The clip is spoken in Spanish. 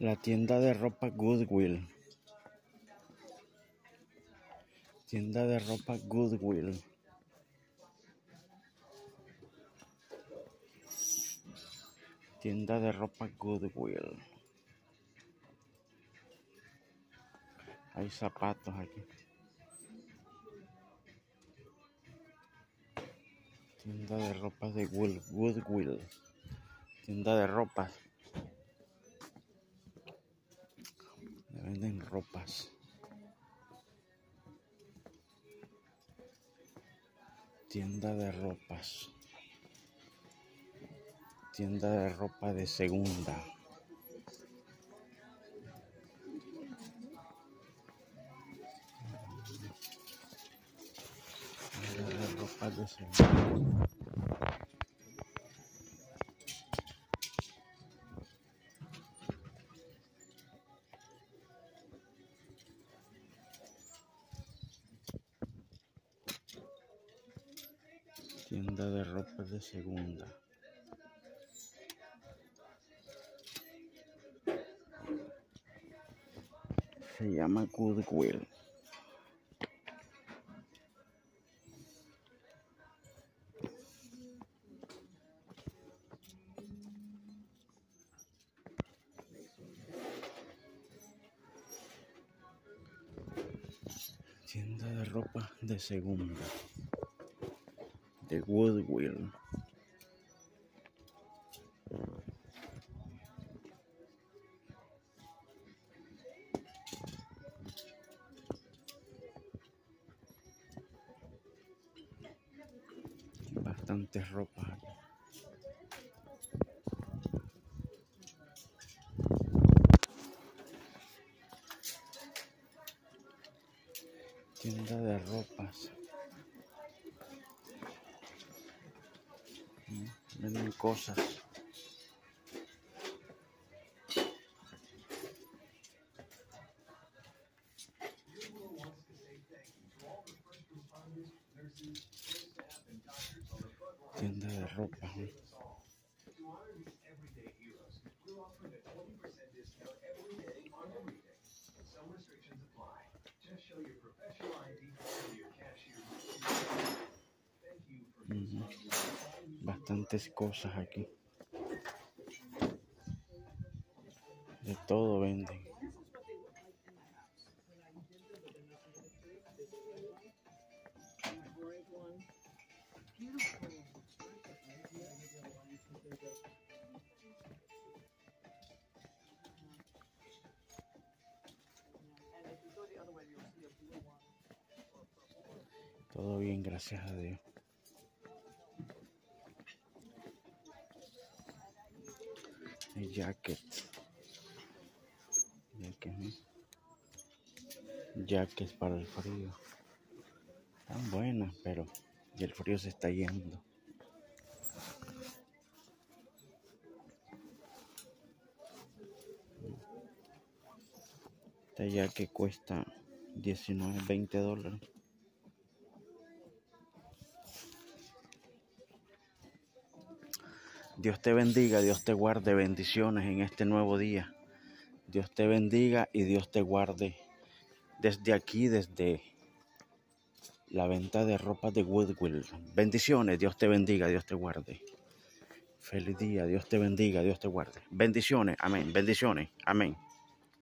La tienda de ropa Goodwill. Tienda de ropa Goodwill. Tienda de ropa Goodwill. Hay zapatos aquí. Tienda de ropa de Goodwill. Tienda de ropa. Venden ropas. Tienda de ropas. Tienda de ropa de segunda. Tienda de ropa de segunda. Tienda de ropa de segunda. Se llama Goodwill. Tienda de ropa de segunda. De Goodwill. Bastante ropa aquí. Tienda de ropas. Venden cosas. Tienda de ropa. ¿no? Bastantes cosas aquí. De todo venden. Todo bien, gracias a Dios. Jackets, ¿no? Jackets para el frío. Están buenas, pero y el frío se está yendo. Esta jacket cuesta 19, 20 dólares. Dios te bendiga, Dios te guarde bendiciones en este nuevo día. Dios te bendiga y Dios te guarde desde aquí, desde la venta de ropa de Goodwill. Bendiciones, Dios te bendiga, Dios te guarde. Feliz día, Dios te bendiga, Dios te guarde. Bendiciones, amén, bendiciones, amén.